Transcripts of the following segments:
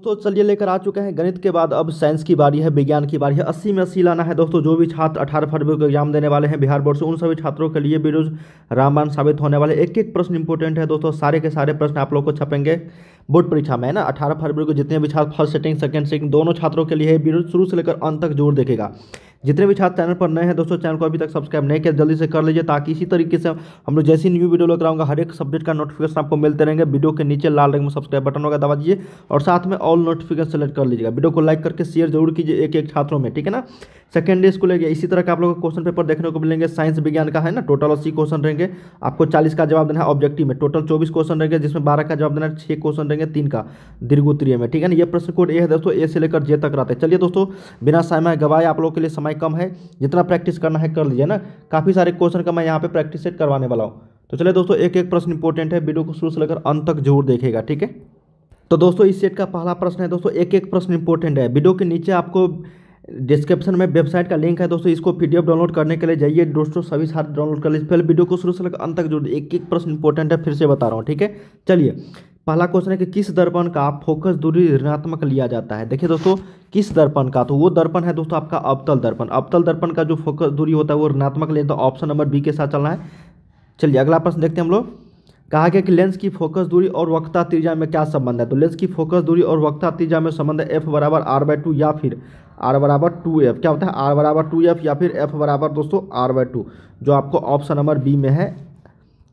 तो चलिए लेकर आ चुके हैं। गणित के बाद अब साइंस की बारी है, विज्ञान की बारी है। अस्सी में अस्सी लाना है। दोस्तों, जो भी छात्र अठारह फरवरी को एग्ज़ाम देने वाले हैं बिहार बोर्ड से, उन सभी छात्रों के लिए बेरोज रामबान साबित होने वाले एक एक प्रश्न इंपॉर्टेंट है। दोस्तों, सारे के सारे प्रश्न आप लोग को छपेंगे बोर्ड परीक्षा में, है ना? अठारह फरवरी को जितने भी छात्र, फ़र्स्ट सेटिंग सेकेंड सेटिंग दोनों छात्रों के लिए वीडियो शुरू से लेकर अंत तक ज़ोर देखेगा। जितने भी छात्र चैनल पर नए हैं, दोस्तों, चैनल को अभी तक सब्सक्राइब नहीं किया, जल्दी से कर लीजिए ताकि इसी तरीके से हम लोग जैसी न्यू वीडियो लेकर आऊँगा, हर एक सब्जेक्ट का नोटिफिकेशन आपको मिलते रहेंगे। वीडियो के नीचे लाल रंग में सब्सक्राइब बटन होगा, दबा दीजिए और साथ में ऑल नोटिफिकेशन सेलेक्ट कर लीजिएगा। वीडियो को लाइक करके शेयर ज़रूर कीजिए एक एक छात्रों में, ठीक है ना? सेकेंड डे स्कूल इसी तरह का आप लोग को क्वेश्चन पेपर देखने को मिलेंगे। साइंस विज्ञान का है ना टोटल अस्सी क्वेश्चन रहेंगे। आपको चालीस का जवाब देना है ऑब्जेक्टिव में। टोटल चौबीस क्वेश्चन रहेंगे, जिसमें बारह का जवाब देना है छः क्वेश्चन रहेंगे, तीन का दीर्घोत्तरीय में, ठीक है ना? ये प्रश्न कोड ए है, दोस्तों ए से लेकर जे तक रहते हैं। चलिए, दोस्तों, बिना समय गवाए आप लोगों के लिए समय कम है, जितना प्रैक्टिस करना है कर लीजिए ना। काफ़ी सारे क्वेश्चन का मैं यहाँ पे प्रैक्टिस सेट करवाने वाला हूँ। तो चलिए दोस्तों एक एक प्रश्न इंपॉर्टेंट है वीडियो को शुरू से लेकर अंत तक ज़रूर देखेगा ठीक है? तो दोस्तों, इस सेट का पहला प्रश्न है दोस्तों एक एक प्रश्न इंपॉर्टेंट है। वीडियो के नीचे आपको डिस्क्रिप्शन में वेबसाइट का लिंक है दोस्तों, इसको पीडीएफ डाउनलोड करने के लिए जाइए। दोस्तों, सभी साथ डाउनलोड कर लीजिए। पहले वीडियो को शुरू से लेकर अंत तक जोड़ एक एक प्रश्न इंपॉर्टेंट है, फिर से बता रहा हूँ, ठीक है? चलिए पहला क्वेश्चन है कि किस दर्पण का फोकस दूरी ऋणात्मक लिया जाता है? देखिए दोस्तों, किस दर्पण का? तो वो दर्पण है दोस्तों आपका अवतल दर्पण। अवतल दर्पण का जो फोकस दूरी होता है वो ऋणात्मक लिया तो ऑप्शन नंबर बी के साथ चलना है। चलिए अगला प्रश्न देखते हैं हम लोग। कहा गया कि लेंस की फोकस दूरी और वक्ता त्रिज्या में क्या संबंध है? तो लेंस की फोकस दूरी और वक्ता त्रिज्या में संबंध है एफ़ बराबर आर बाय टू या फिर आर बराबर टू एफ़ क्या होता है? आर बराबर टू एफ़ या फिर एफ़ बराबर दोस्तों आर बाय टू जो आपको ऑप्शन नंबर बी में है।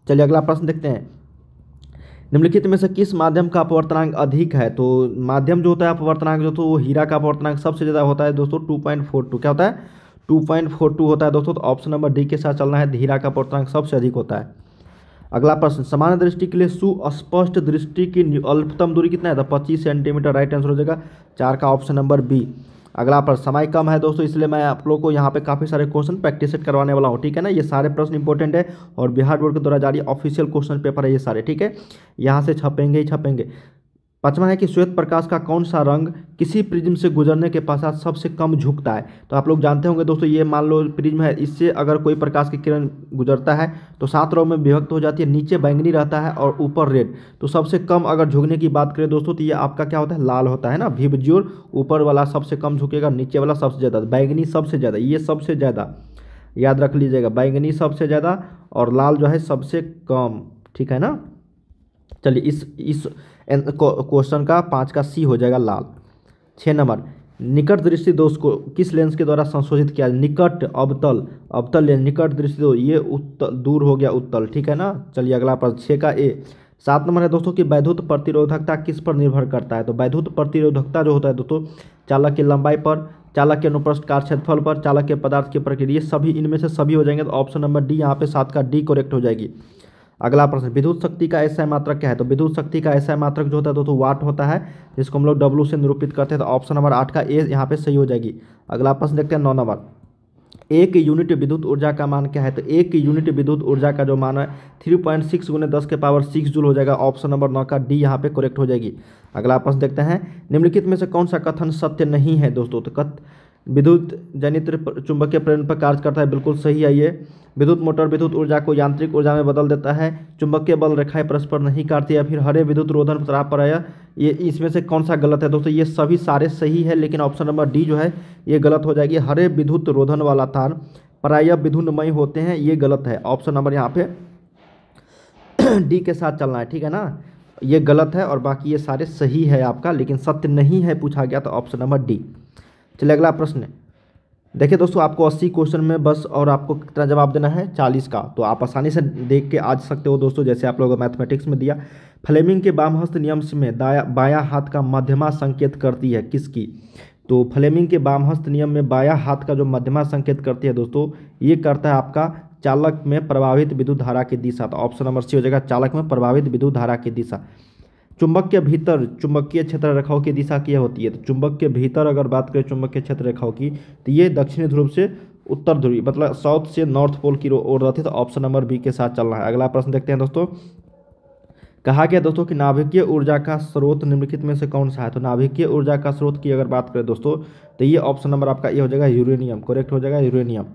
चलिए अगला प्रश्न देखते हैं। निम्नलिखित में से किस माध्यम का अपवर्तनांक अधिक है? तो माध्यम जो होता है अपवर्तनांक जो तो वो हीरा का अपवर्तनांक सबसे ज़्यादा होता है दोस्तों टू पॉइंट फोर टू। क्या होता है? टू पॉइंट फोर टू होता है दोस्तों तो ऑप्शन नंबर डी के साथ चलना है हीरा का अपवर्तनांक सबसे अधिक होता है। अगला प्रश्न, सामान्य दृष्टि के लिए सुस्पष्ट दृष्टि की अल्पतम दूरी कितना है? तो पच्चीस सेंटीमीटर, राइट आंसर हो जाएगा चार का ऑप्शन नंबर बी। अगला पर समय कम है दोस्तों, इसलिए मैं आप लोग को यहाँ पे काफ़ी सारे क्वेश्चन प्रैक्टिस करवाने वाला हूँ, ठीक है ना? ये सारे प्रश्न इंपॉर्टेंट है और बिहार बोर्ड के द्वारा जारी ऑफिशियल क्वेश्चन पेपर है ये सारे, ठीक है? यहाँ से छपेंगे ही छपेंगे। पांचवा है कि श्वेत प्रकाश का कौन सा रंग किसी प्रिज्म से गुजरने के पश्चात सबसे कम झुकता है? तो आप लोग जानते होंगे दोस्तों, ये मान लो प्रिज्म है, इससे अगर कोई प्रकाश की किरण गुजरता है तो सात रो में विभक्त हो जाती है, नीचे बैंगनी रहता है और ऊपर रेड। तो सबसे कम अगर झुकने की बात करें दोस्तों तो ये आपका क्या होता है? लाल होता है ना भिबज्योर ऊपर वाला सबसे कम झुकेगा, नीचे वाला सबसे ज़्यादा, बैंगनी सबसे ज़्यादा, ये सबसे ज़्यादा। याद रख लीजिएगा, बैंगनी सबसे ज़्यादा और लाल जो है सबसे कम, ठीक है ना? चलिए इस इस क्वेश्चन का पाँच का सी हो जाएगा लाल। छः नंबर, निकट दृष्टि दोष को किस लेंस के द्वारा संशोधित किया? निकट, अवतल। अवतल लेंस निकट दृष्टि दोष, ये उत्तल, दूर हो गया उत्तल, ठीक है ना? चलिए अगला प्रश्न छः का ए सात नंबर है दोस्तों कि वैद्युत प्रतिरोधकता किस पर निर्भर करता है? तो वैद्युत प्रतिरोधकता जो होता है दोस्तों, चालक की लंबाई पर, चालक के अनुप्रस्थ कार क्षेत्रफल पर, चालक के पदार्थ की प्रक्रिया सभी, इनमें से सभी हो जाएँगे। तो ऑप्शन नंबर डी यहाँ पे सात का डी करेक्ट हो जाएगी। अगला प्रश्न, विद्युत शक्ति का ऐसा मात्रक क्या है? तो विद्युत शक्ति का ऐसा मात्रक जो होता है दोस्तों वाट होता है, जिसको हम लोग डब्लू से निरूपित करते हैं तो ऑप्शन नंबर आठ का ए यहाँ पे सही हो जाएगी। अगला प्रश्न देखते हैं, नौ नंबर। एक यूनिट विद्युत ऊर्जा का मान क्या है? तो एक यूनिट विद्युत ऊर्जा का जो मान है थ्री पॉइंट सिक्स गुने दस के पावर सिक्स जूल हो जाएगा ऑप्शन नंबर नौ का डी यहाँ पे करेक्ट हो जाएगी। अगला प्रश्न देखते हैं, निम्नलिखित में से कौन सा कथन सत्य नहीं है दोस्तों? तो कथ विद्युत जनित चुंबकीय प्रेरण पर कार्य करता है, बिल्कुल सही है ये। विद्युत मोटर विद्युत ऊर्जा को यांत्रिक ऊर्जा में बदल देता है। चुंबकीय बल रेखाएँ परस्पर नहीं काटती है। फिर हरे विद्युत रोधन शराब पर आया। ये इसमें से कौन सा गलत है? दोस्तों, ये सभी सारे सही है, लेकिन ऑप्शन नंबर डी जो है, ये गलत हो जाएगी। हरे विद्युत रोधन वाला तार प्राय विधुनमय होते हैं, ये गलत है। ऑप्शन नंबर यहाँ पे डी के साथ चलना है, ठीक है ना? ये गलत है और बाकी ये सारे सही है आपका, लेकिन सत्य नहीं है, पूछा गया तो ऑप्शन नंबर डी। चलिए अगला प्रश्न देखिए दोस्तों, आपको 80 क्वेश्चन में बस और आपको कितना जवाब देना है? 40 का। तो आप आसानी से देख के आ सकते हो दोस्तों, जैसे आप लोग मैथमेटिक्स में दिया। फ्लेमिंग के बामहस्त नियम में दाया, बाया हाथ का मध्यमा संकेत करती है किसकी? तो फ्लेमिंग के बामहस्त नियम में बाया हाथ का जो मध्यमा संकेत करती है दोस्तों, ये करता है आपका चालक में प्रभावित विद्युत धारा की दिशा। तो ऑप्शन नंबर सी हो जाएगा, चालक में प्रभावित विद्युत धारा की दिशा। चुंबक के भीतर चुंबकीय क्षेत्र रेखाओं की दिशा क्या होती है। तो चुंबक के भीतर अगर बात करें चुंबकीय क्षेत्र रेखाओं की तो ये दक्षिणी ध्रुव से उत्तर ध्रुवी मतलब साउथ से नॉर्थ पोल की ओर रहती है। तो ऑप्शन नंबर बी के साथ चलना है। अगला प्रश्न देखते हैं दोस्तों। कहा गया दोस्तों कि नाभिकीय ऊर्जा का स्रोत निम्नलिखित में से कौन सा है? तो नाभिकीय ऊर्जा का स्रोत की अगर बात करें दोस्तों तो ये ऑप्शन नंबर आपका ये हो जाएगा यूरेनियम। करेक्ट हो जाएगा यूरेनियम।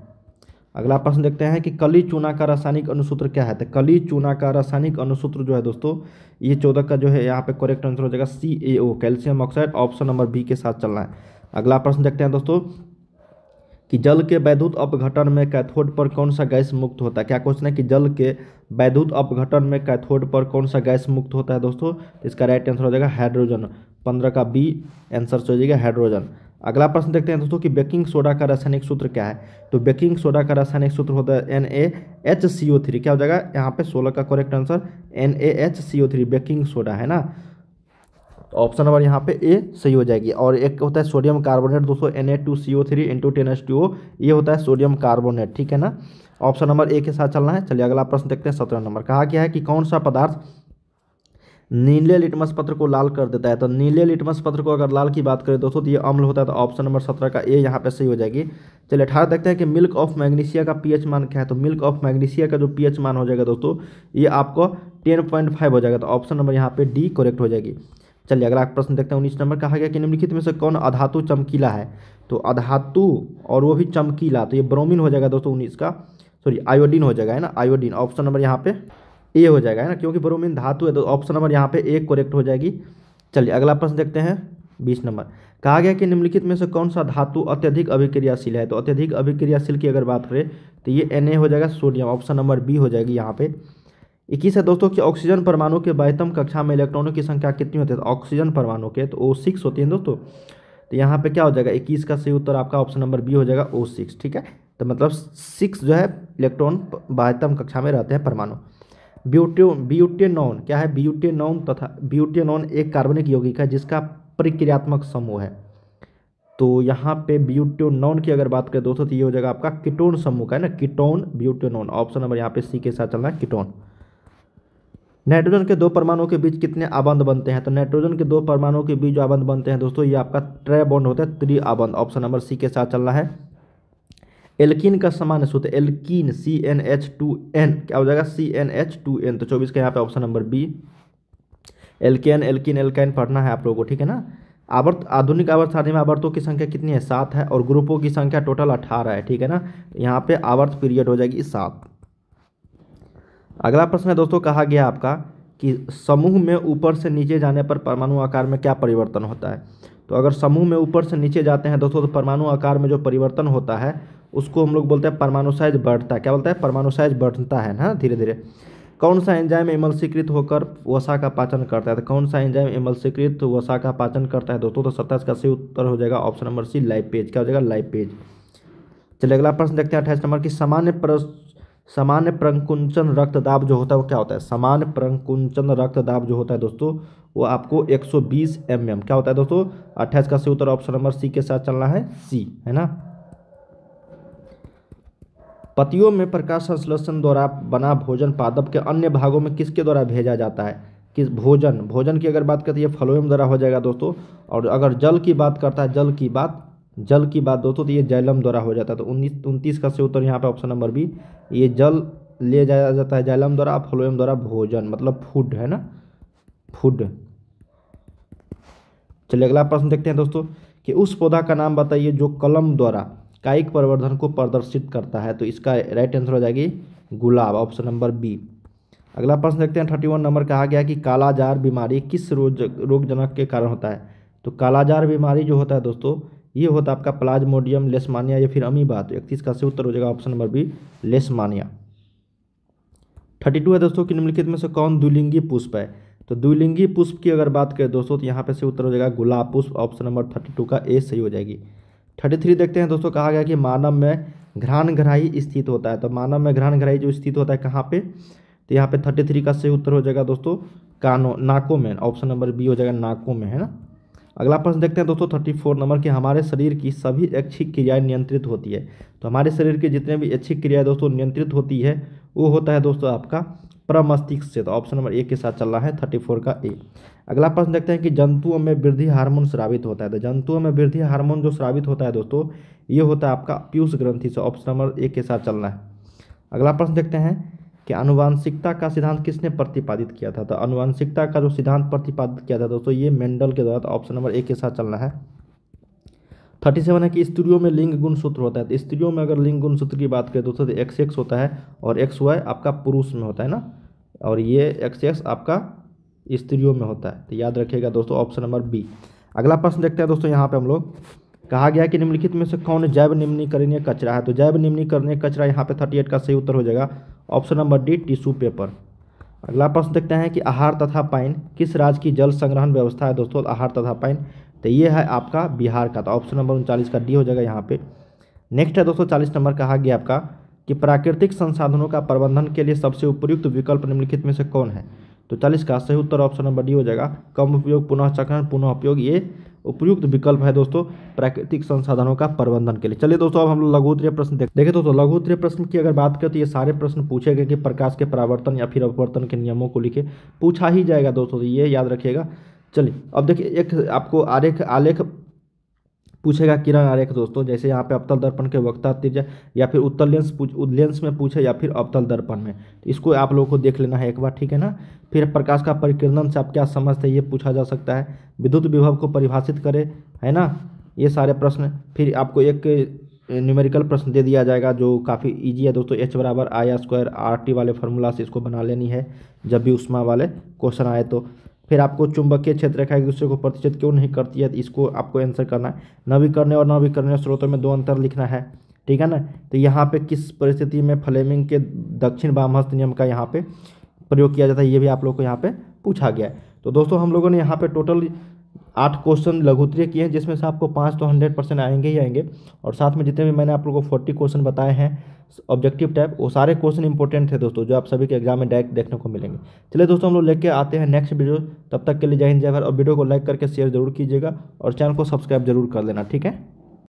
अगला प्रश्न देखते हैं कि कली चूना का रासायनिक अनुसूत्र क्या है? तो कली चूना का रासायनिक अनुसूत्र जो है दोस्तों, ये चौदह का जो है, यहाँ पे करेक्ट आंसर हो जाएगा C A O calcium oxide option number B के साथ चलना है। अगला प्रश्न देखते हैं दोस्तों कि जल के वैद्युत अपघटन में कैथोड पर कौन सा गैस मुक्त होता है? क्या क्वेश्चन है कि जल के वैद्युत अपघटन में कैथोड पर कौन सा गैस मुक्त होता है दोस्तों? इसका राइट आंसर हो जाएगा हाइड्रोजन पंद्रह का बी आंसर हो जाएगा हाइड्रोजन अगला प्रश्न देखते हैं दोस्तों कि बेकिंग सोडा का रासायनिक सूत्र क्या है? तो बेकिंग सोडा का रासायनिक सूत्र होता है N A H C O three क्या हो जाएगा? यहाँ पे सोलह का correct answer N A H C O three baking soda, है ना? तो ऑप्शन नंबर यहाँ पे ए सही हो जाएगी। और एक होता है सोडियम कार्बोनेट दोस्तों N A two C O three into ten H two O ये होता है सोडियम कार्बोनेट ठीक है ना? ऑप्शन नंबर ए के साथ चलना है। चलिए अगला प्रश्न देखते हैं, सत्रह नंबर। कहा गया है कि कौन सा पदार्थ नीले लिटमस पत्र को लाल कर देता है। तो नीले लिटमस पत्र को अगर लाल की बात करें दोस्तों तो ये अम्ल होता है तो ऑप्शन नंबर सत्रह का ए यहाँ पे सही हो जाएगी। चलिए अठारह देखते हैं कि मिल्क ऑफ़ मैग्नीशिया का पीएच मान क्या है। तो मिल्क ऑफ़ मैग्नीशिया का जो पीएच मान हो जाएगा दोस्तों, ये आपको टेन पॉइंट फाइव हो जाएगा। तो ऑप्शन नंबर यहाँ पे डी करेक्ट हो जाएगी। चलिए अगला प्रश्न देखते हैं, उन्नीस नंबर कहा गया कि निम्नलिखित में से कौन अधातु चमकीला है? तो अधातु और वो भी चमकीला तो ये ब्रोमिन हो जाएगा दोस्तों, उन्नीस का। सॉरी आयोडीन हो जाएगा, है ना? आयोडीन ऑप्शन नंबर यहाँ पे ए हो जाएगा, है ना? क्योंकि ब्रोमीन धातु है तो ऑप्शन नंबर यहाँ पे ए करेक्ट हो जाएगी। चलिए, अगला प्रश्न देखते हैं, बीस नंबर। कहा गया कि निम्नलिखित में से कौन सा धातु अत्यधिक अभिक्रियाशील है? तो अत्यधिक अभिक्रियाशील की अगर बात करें तो ये एनए हो जाएगा, सोडियम। ऑप्शन नंबर बी हो जाएगी यहाँ पे। इक्कीस है दोस्तों कि ऑक्सीजन परमाणु के बाह्यतम कक्षा में इलेक्ट्रॉनों की संख्या कितनी होती है? तो ऑक्सीजन परमाणु के तो ओ सिक्स होती है दोस्तों। तो यहाँ पे क्या हो जाएगा? इक्कीस का सही उत्तर आपका ऑप्शन नंबर बी हो जाएगा ओ सिक्स ठीक है? तो मतलब सिक्स जो है इलेक्ट्रॉन बाह्यतम कक्षा में रहते हैं परमाणु। ब्यूट्यो ब्यूटेनॉन, क्या है? ब्यूटेनॉन तथा, ब्यूटेनॉन एक कार्बनिक यौगिक है जिसका प्रक्रियात्मक समूह है। तो यहाँ पे ब्यूटेनॉन की अगर बात करें दोस्तों तो ये हो जाएगा आपका कीटोन समूह का, है ना? कीटोन, ब्यूटेनॉन, ऑप्शन नंबर यहाँ पे सी के साथ चलना है, कीटोन। नाइट्रोजन के दो परमाणुओं के बीच कितने आबंध बनते हैं? तो नाइट्रोजन के दो परमाणुओं के बीच जो आबंध बनते हैं दोस्तों, ये आपका ट्रे बॉन्ड होता है त्रि आबंध ऑप्शन नंबर सी के साथ चलना है। एल्कीन का सामान्य सूत्र alkene C n H two n क्या हो जाएगा? C n H two n तो चौबीस का यहाँ पे option number B alkane, alkene, alkyne पढ़ना है आप लोगों को, ठीक है ना? आवर्त, आधुनिक आवर्त सारणी में आवर्तों की संख्या कितनी है? सात है और ग्रुपों की संख्या टोटल अठारह है, ठीक है ना? यहाँ पे आवर्त पीरियड हो जाएगी सात। अगला प्रश्न है दोस्तों, कहा गया आपका कि समूह में ऊपर से नीचे जाने पर परमाणु आकार में क्या परिवर्तन होता है? तो अगर समूह में ऊपर से नीचे जाते हैं दोस्तों तो परमाणु आकार में जो परिवर्तन होता है उसको हम लोग बोलते हैं परमाणु साइज़ बढ़ता है क्या बोलता है? परमाणु साइज़ बढ़ता है ना धीरे धीरे कौन सा एंजाइम एमल्सीकृत होकर वसा का पाचन करता है? तो कौन सा एंजाइम एमल्सीकृत वसा का पाचन करता है? दोस्तों तो सत्ताईस का सही उत्तर हो जाएगा option number C live page क्या हो जाएगा? लाइव पेज चलिए, अगला प्रश्न देखते हैं अट्ठाईस नंबर की। सामान्य सामान्य प्रंकुंचन रक्तदाब जो होता है, वो क्या होता है? सामान्य प्रंकुंचन रक्तदाब जो होता है, दोस्तों, वो आपको 120 बीस mm क्या होता है, दोस्तों? अट्ठाईस का सही उत्तर ऑप्शन नंबर सी के साथ चलना है सी है ना? पतियों में प्रकाश संश्लेषण द्वारा बना भोजन पादप के अन्य भागों में किसके द्वारा भेजा जाता है? किस भोजन? भोजन की अगर बात करते हैं फ्लोएम द्वारा हो जाएगा दोस्तों। और अगर जल की बात करता है, जल की बात, जल की बात दोस्तों तो ये जैलम द्वारा हो जाता है। तो उन्नीस, उनतीस का से उत्तर यहाँ पे ऑप्शन नंबर बी ये जल ले जाया जाता है जैलम द्वारा फ्लोएम द्वारा भोजन मतलब फ़ूड है ना? फ़ूड चलिए अगला प्रश्न देखते हैं दोस्तों कि उस पौधा का नाम बताइए जो कलम द्वारा कायिक प्रवर्धन को प्रदर्शित करता है तो इसका राइट आंसर हो जाएगी गुलाब ऑप्शन नंबर बी अगला प्रश्न देखते हैं थर्टी वन नंबर कहा गया कि कालाजार बीमारी किस रोग रोगजनक के कारण होता है? तो कालाजार बीमारी जो होता है दोस्तों, ये होता है आपका प्लाज्मोडियम, लेसमानिया या फिर अमीबा। तो इकतीस का से उत्तर हो जाएगा option number B leishmania. Thirty two है दोस्तों कि निम्नलिखित में से कौन द्विलिंगी पुष्प है? तो द्विलिंगी पुष्प की अगर बात करें दोस्तों तो यहाँ पे से उत्तर हो जाएगा गुलाब पुष्प ऑप्शन नंबर थर्टी टू का ए सही हो जाएगी। थर्टी थ्री देखते हैं, दोस्तों, कहा गया कि मानव में घ्राण घराई स्थित होता है। तो मानव में घ्राण घराई जो स्थित होता है कहाँ पे? तो यहाँ पे थर्टी थ्री का सही उत्तर हो जाएगा, दोस्तों, कानो, नाकों में, ऑप्शन नंबर बी हो जाएगा नाकों में, है ना? अगला प्रश्न देखते हैं, दोस्तों, थर्टी फोर नंबर कि हमारे शरीर की सभी ऐच्छिक क्रियाएँ नियंत्रित होती है। तो हमारे शरीर के जितने भी ऐच्छिक क्रियाएँ, दोस्तों, नियंत्रित होती है, वो होता है, दोस्तों, आपका प्रमस्तिष्क से। तो ऑप्शन नंबर ए के साथ चल रहा है थर्टी फोर का ए। अगला प्रश्न देखते हैं कि जंतुओं में वृद्धि हार्मोन स्रावित होता है। तो जंतुओं में वृद्धि हार्मोन जो स्रावित होता है दोस्तों, ये होता है आपका पीयूष ग्रंथि। से ऑप्शन नंबर ए के साथ चलना है। अगला प्रश्न देखते हैं कि अनुवांशिकता का सिद्धांत किसने प्रतिपादित किया था? तो अनुवांशिकता का जो सिद्धांत प्रतिपादित किया था दोस्तों, ये मेंडल के द्वारा। ऑप्शन नंबर ए के साथ चलना है। थर्टी सेवन है कि स्त्रियों में लिंग गुण सूत्र होता है। तो स्त्रियों में अगर लिंग गुण सूत्र की बात करें दोस्तों तो एक्स एक्स होता है और एक्स वाई आपका पुरुष में होता है ना? और ये एक्स एक्स आपका स्त्रियों में होता है। तो याद रखिएगा दोस्तों, ऑप्शन नंबर बी। अगला प्रश्न देखते हैं दोस्तों, यहाँ पे हम लोग। कहा गया कि निम्नलिखित में से कौन जैव निम्नीकरणीय कचरा है? तो जैव निम्नीकरणीय कचरा यहाँ पे थर्टी एट का सही उत्तर हो जाएगा। Option number D, tissue paper. अगला प्रश्न देखते हैं कि आहार तथा पाइन किस राज्य की जल संग्रहण व्यवस्था है दोस्तों? आहार तथा पाइन तो ये है आपका बिहार का। तो ऑप्शन नंबर उनचालीस का डी हो जाएगा यहाँ पे। नेक्स्ट है दोस्तों, चालीस नंबर कहा गया आपका कि प्राकृतिक संसाधनों का प्रबंधन के लिए सबसे उपयुक्त विकल्प निम्नलिखित में से कौन है? तो चालीस का सही उत्तर ऑप्शन नंबर डी हो जाएगा। कम उपयोग, पुनः चक्रण, पुनः उपयोग, ये उपयुक्त विकल्प है दोस्तों, प्राकृतिक संसाधनों का प्रबंधन के लिए। चलिए दोस्तों, अब हम लोग लघुत्तरीय प्रश्न देख देखिए दोस्तों लघुत्तरीय प्रश्न की अगर बात करें तो ये सारे प्रश्न पूछे गए कि प्रकाश के परावर्तन या फिर अपवर्तन के नियमों को लिखे। पूछा ही जाएगा दोस्तों तो ये याद रखिएगा। चलिए, अब देखिए, एक आपको आरेख, आलेख पूछेगा, किरण आरेख दोस्तों, जैसे यहाँ पे अवतल दर्पण के वक्ता त्रिज्या या फिर उत्तर लेंस पूछ लेंस में पूछे, या फिर अवतल दर्पण में। तो इसको आप लोगों को देख लेना है एक बार, ठीक है ना? फिर प्रकाश का परिकीर्णन से आप क्या समझते हैं, ये पूछा जा सकता है। विद्युत विभव को परिभाषित करें, है ना? ये सारे प्रश्न। फिर आपको एक न्यूमेरिकल प्रश्न दे दिया जाएगा, जो काफ़ी ईजी है दोस्तों एच बराबर आई स्क्वायर आर टी वाले फार्मूला से इसको बना लेनी है, जब भी उष्मा वाले क्वेश्चन आए तो। फिर आपको चुंबकीय क्षेत्र रेखा एक दूसरे को प्रतिशत क्यों नहीं करती है? इसको आपको आंसर करना है। नवीकरणीय और नवीकरणीय स्रोतों में दो अंतर लिखना है। ठीक है ना? तो यहाँ पे किस परिस्थिति में फ्लेमिंग के दक्षिण बामहस्त नियम का यहाँ पे प्रयोग किया जाता है, ये भी आप लोग को यहाँ पे पूछा गया है। तो दोस्तों, हम लोगों ने यहाँ पे टोटल आठ क्वेश्चन लघुत्तरीय किए हैं, जिसमें से आपको पाँच तो हंड्रेड परसेंट आएँगे ही आएँगे। और साथ में जितने भी मैंने आप लोगों को फोर्टी क्वेश्चन बताए हैं ऑब्जेक्टिव टाइप वो सारे क्वेश्चन इंपॉर्टेंट थे दोस्तों, जो आप सभी के एग्ज़ाम में डायरेक्ट देखने को मिलेंगे। चलिए दोस्तों, हम लोग लेके आते हैं नेक्स्ट वीडियो तब तक के लिए जय हिंद, जय भारत। और वीडियो को लाइक करके शेयर ज़रूर कीजिएगा और चैनल को सब्सक्राइब ज़रूर कर लेना, ठीक है?